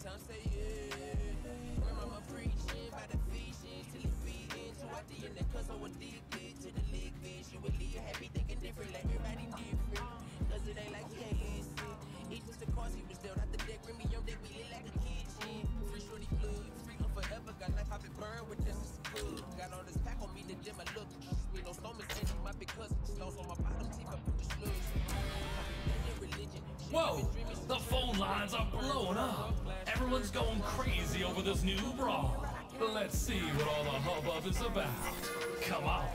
Sometimes say yeah. My mama preaching by the till it feed into our DNA. Cause I'm addicted to the league fish. You will leave happy thinking different, like everybody different. Cause it ain't like he ain't listen. Was the cause he was out the deck. Remy on deck, we lit like a kitchen. Free shorty blood, free on forever. Got life, I been burned with this is good. Got all this pack on me, the gym I look. Me no stomach, my big cousin. Stones on my bottom teeth, I put the slugs. Whoa! The phone lines are blowing up. Everyone's going crazy over this new bra. Let's see what all the hubbub is about. Come on.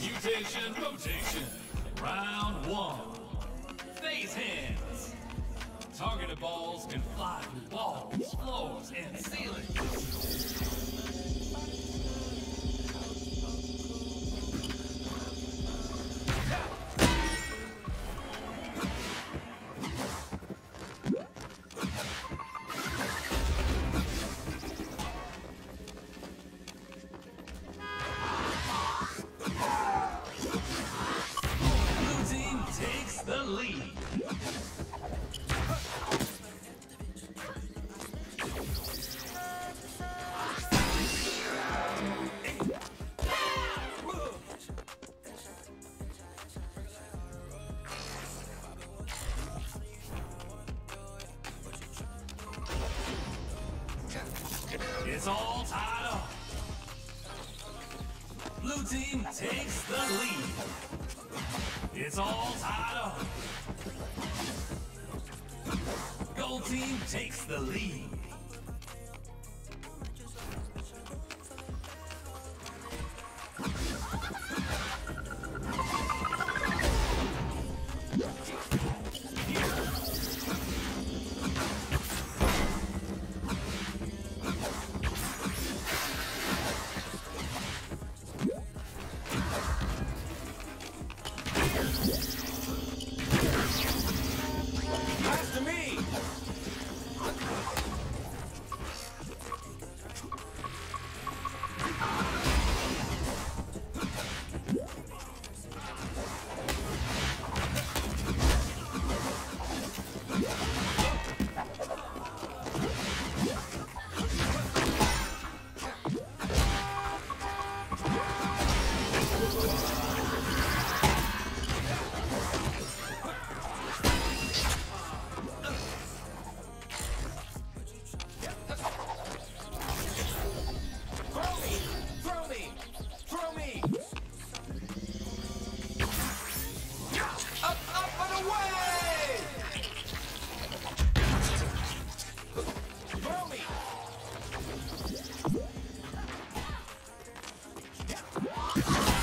Mutation, rotation. Round one. Phase hands. Targeted balls can fly through walls, floors, and ceilings. Blue team takes the lead. It's all tied up. Gold team takes the lead. Oh,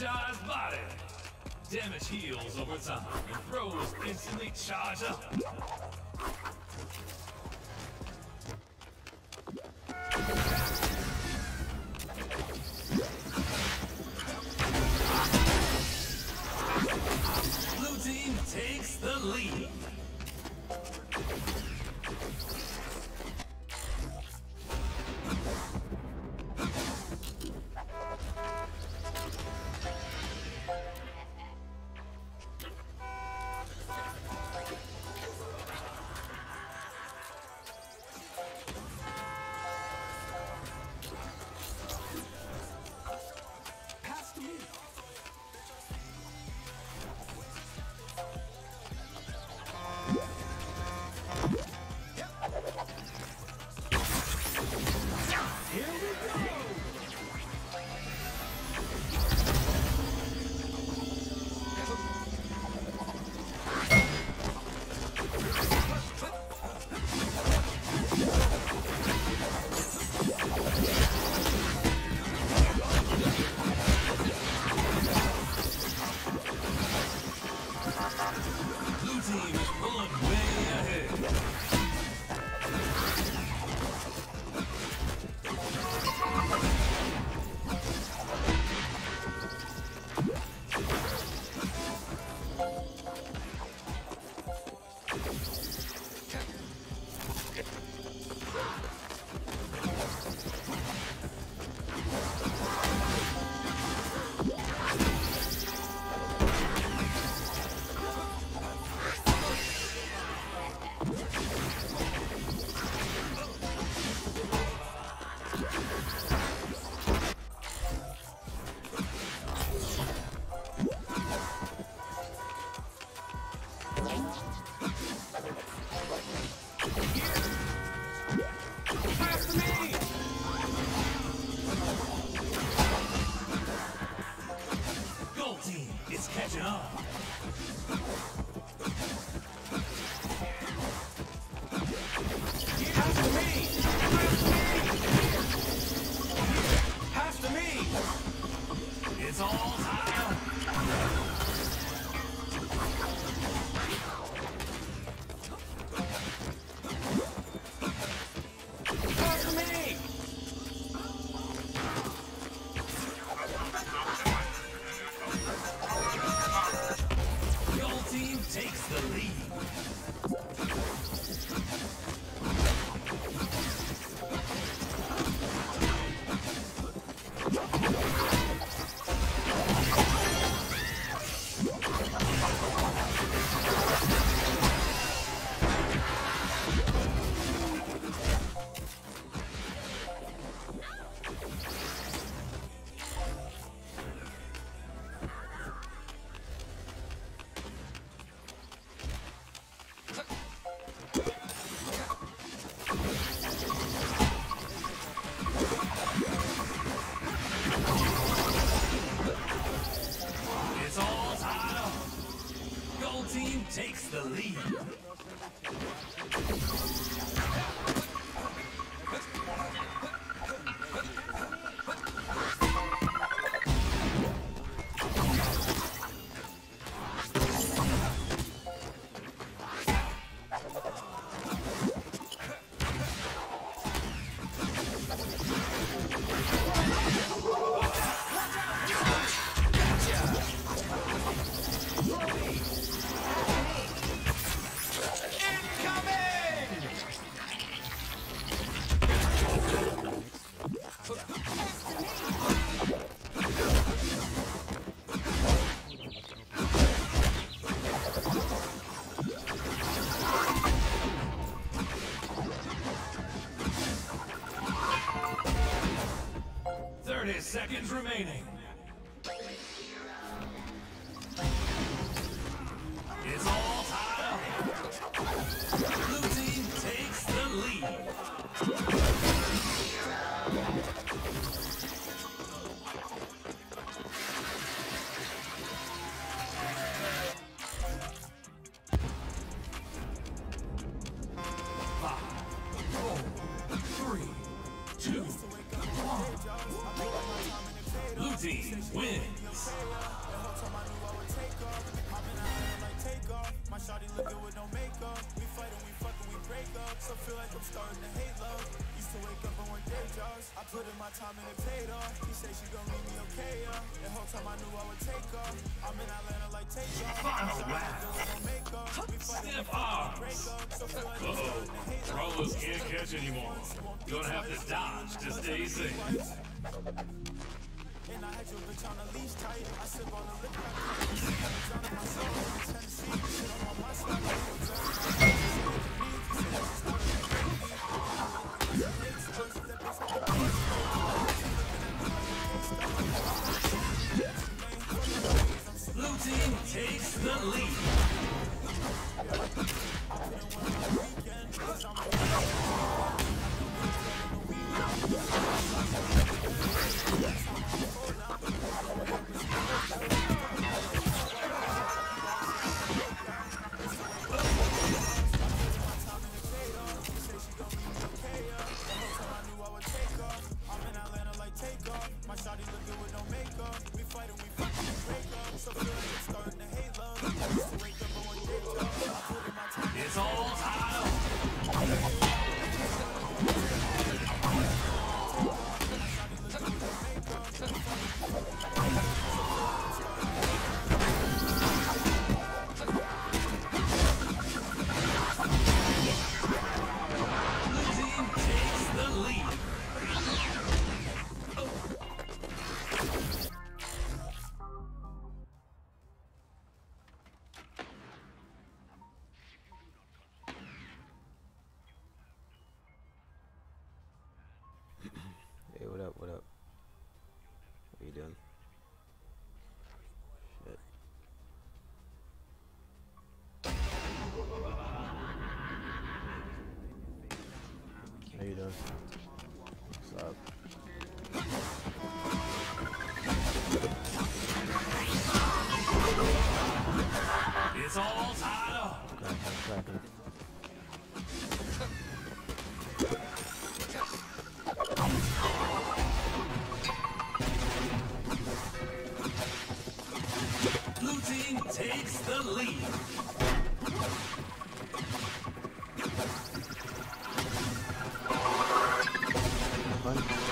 energized body. Damage heals over time and throws instantly charge up. remaining. Work. I put in my time and it paid off. He said she gon' leave me okay, yeah. The whole time I knew I would take off. I'm in Atlanta like take off. Final round. Stiff arms. Uh-oh. Brawlers can't catch anymore. Gonna have to dodge to stay safe. And I had your bitch on the leash tight. I sip on the liquor. Drowning myself in Tennessee. Shit, I'm on my side. You doing? Fun?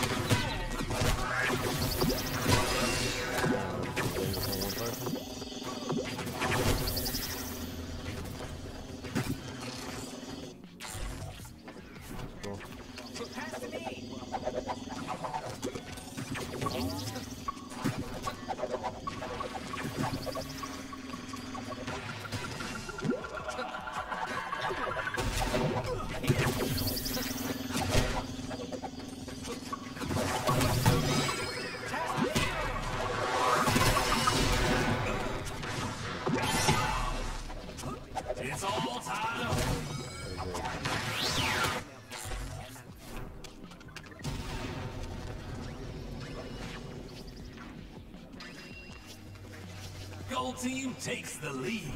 Team takes the lead.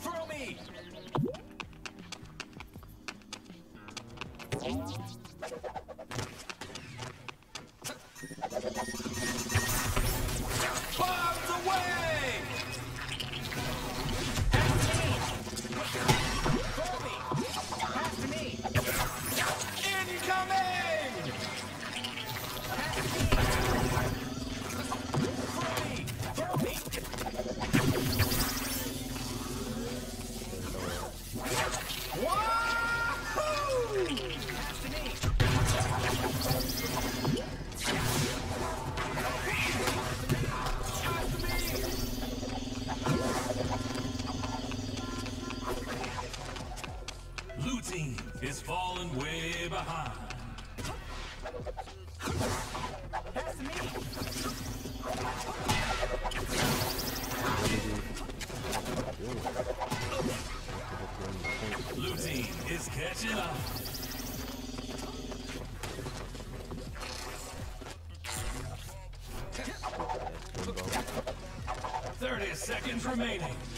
Throw me! Seconds remaining.